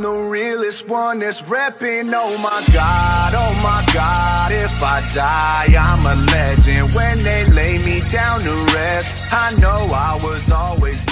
The realest one that's reppin', oh my god, oh my god If I die, I'm a legend. When they lay me down to rest I know I was always